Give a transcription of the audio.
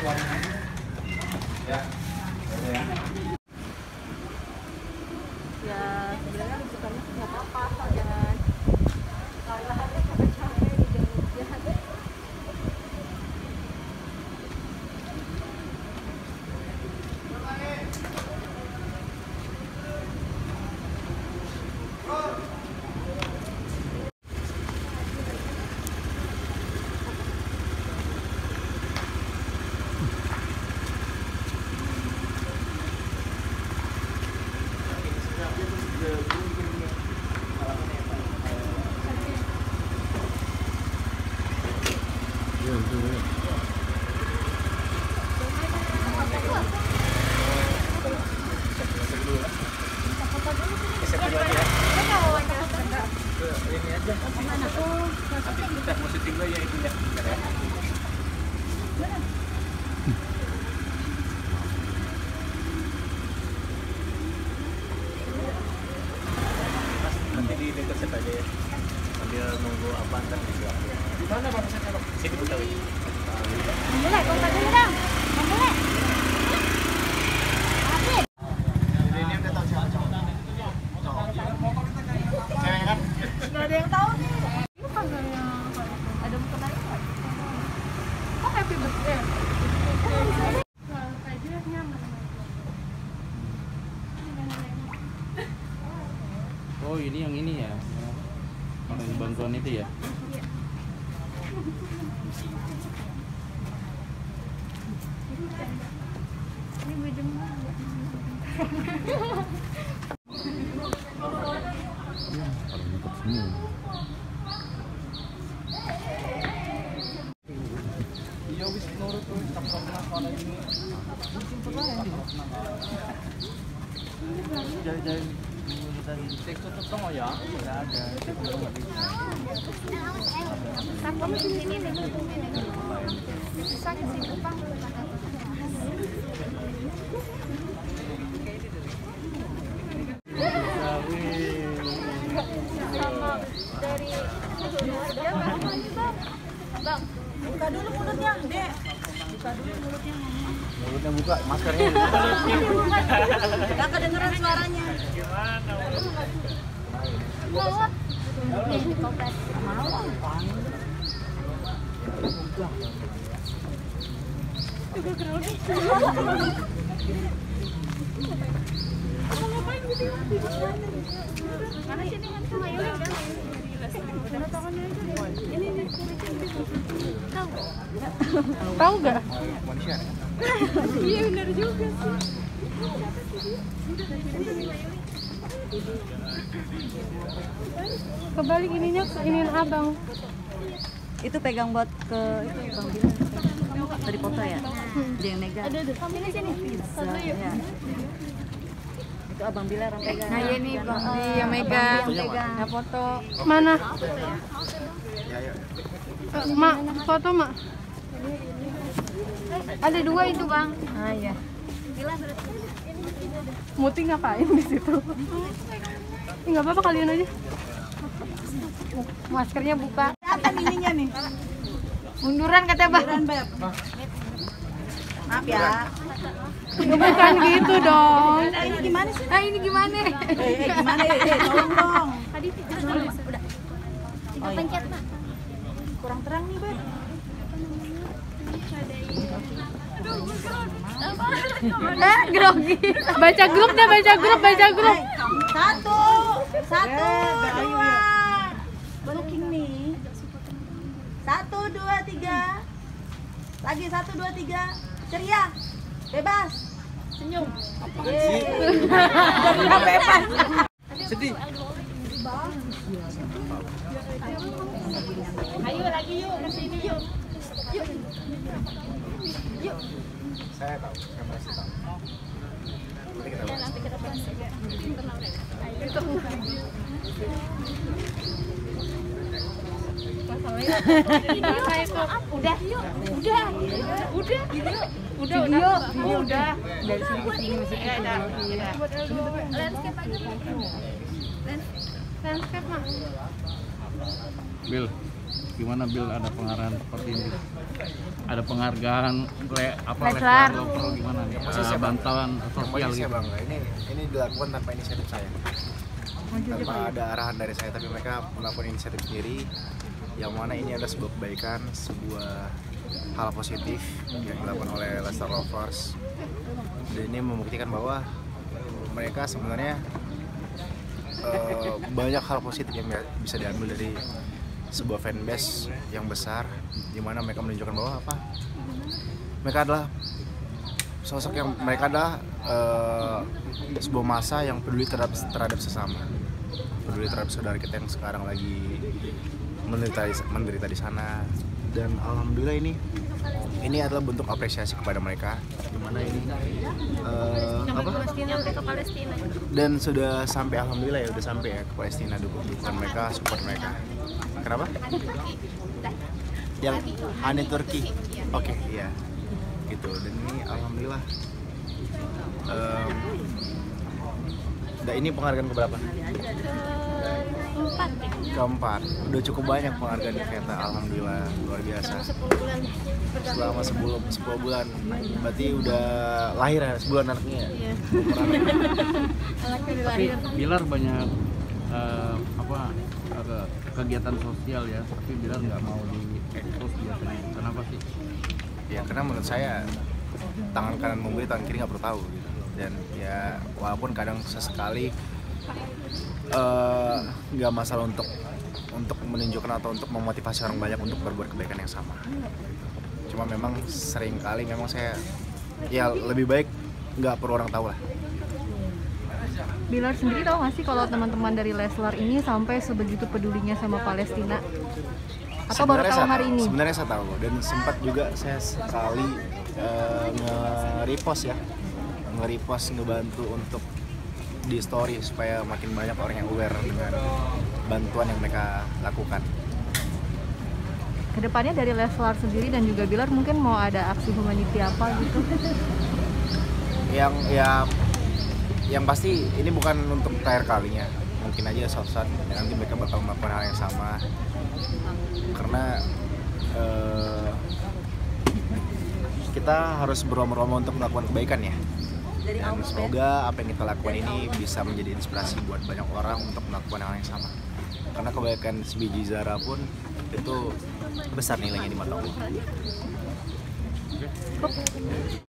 ya sebenarnya liputannya sih nggak apa-apa asal jangan lahan-lahannya capek-capek di jam hujan nanti di dekat set ya? Sambil nunggu apa ntar di mana bang sini Boleh, kau tak dong. Ada yang tahu nih ada oh happy Oh ini yang ini ya yang bantuan itu ya ini gue jemur Kalau cek tutup semua ya nggak ada. Bang, buka dulu mulutnya dek buka dulu mulutnya mulutnya buka maskernya nggak kedengeran suaranya mau. Nih, kompas. Mana sini kan sama Yuli tangannya. Ini kulitnya gitu. Tahu nggak? iya benar juga sih. Kebalik ininya iniin abang. Itu pegang buat ke itu bang bilang dari foto ya? Dia yang megang. Ada ada. Sini sini. Bisa ya itu abang bilang yang pegang. Nah, iya nih, Bang Bi yang megang. Yang foto. Mana? Eh, mak. Foto mak. Ada dua itu bang. Ah iya. Muti ngapain di situ? Ih, nggak apa-apa kalian aja. Maskernya buka. apa ininya nih. Munduran kata bang. beb maaf ya. Bukan gitu dong. nah, ini gimana sih? Ah ini gimana? eh, eh gimana? Eh, eh tolong dong. Tadi udah. oh, iya. kurang terang nih beb. Eh grogi. Baca grup deh, baca grup, baca grup. satu. Satu dua. booking nih. Satu dua tiga. Lagi satu dua tiga ceria. Bebas. Senyum. Jadi nggak bebas. Sedih. Ayo lagi yuk, ke sini yuk. saya tahu saya masih tahu. Nanti kita bahas. Udah, yuk. Udah. Udah. Udah, udah. Oh, udah. Dari sini ke sini masih ya, ada. Landscape aja. Landscape, Mak. Bill gimana Bill ada pengarahan seperti ini ada penghargaan le, apa Leslar. Gimana nih? Masih Eh, bang- Yang sosial gitu. bangga ini ini dilakukan tanpa inisiatif saya tanpa ada arahan dari saya tapi mereka melakukan inisiatif sendiri yang mana ini adalah sebuah kebaikan sebuah hal positif yang dilakukan oleh Lester Lovers dan ini membuktikan bahwa mereka sebenarnya eh, banyak hal positif yang bisa diambil dari sebuah fanbase yang besar di mana mereka menunjukkan bahwa apa? Mereka adalah sosok yang mereka adalah eh, sebuah masa yang peduli terhadap terhadap sesama. Peduli terhadap saudara kita yang sekarang lagi menderita menderita di sana dan alhamdulillah ini ini adalah bentuk apresiasi kepada mereka. Di mana ini eh, apa? Nyampe ke Palestina. dan sudah sampai alhamdulillah ya udah sampai ya ke Palestina dukung dukungan mereka support mereka. Kenapa? Yang Hani Turki. Oke iya. Gitu. Dan ini alhamdulillah em, dan ini penghargaan keberapa Keempat ya. keempat udah cukup banyak penghargaan di Veta alhamdulillah luar biasa Sepuluh bulan. selama sebelum 10 bulan berarti udah lahir ya sebulan anaknya ya Iya. Anaknya Tapi lahir. Bilar banyak eh, apa ada kegiatan sosial ya, tapi Bilar nggak mau di expose biasanya. Kenapa sih? ya karena menurut saya tangan kanan memberi tangan kiri nggak perlu tahu gitu dan ya walaupun kadang sesekali eh, nggak masalah untuk untuk menunjukkan atau untuk memotivasi orang banyak untuk berbuat kebaikan yang sama cuma memang sering kali memang saya ya lebih baik nggak perlu orang tahu lah Bilar sendiri tahu nggak sih kalau teman-teman dari Leslar ini sampai sebegitu pedulinya sama Palestina? Atau baru Sebenarnya tahu saya hari ini? Sebenarnya saya tahu dan sempat juga saya sekali eh, nge-repost ya, nge-repost ngebantu untuk di story supaya makin banyak orang yang aware dengan bantuan yang mereka lakukan. Ke depannya dari Leslar sendiri dan juga Bilar mungkin mau ada aksi humanity apa gitu? Yang ya yang pasti ini bukan untuk terakhir kalinya. Mungkin aja suatu saat nanti mereka bakal melakukan hal yang sama karena eh, kita harus beromo-romo untuk melakukan kebaikan ya. Dari Dan semoga apa yang kita lakukan ini bisa menjadi inspirasi buat banyak orang untuk melakukan hal yang sama. Karena kebaikan sebiji Zara pun itu besar nilainya di mata Allah.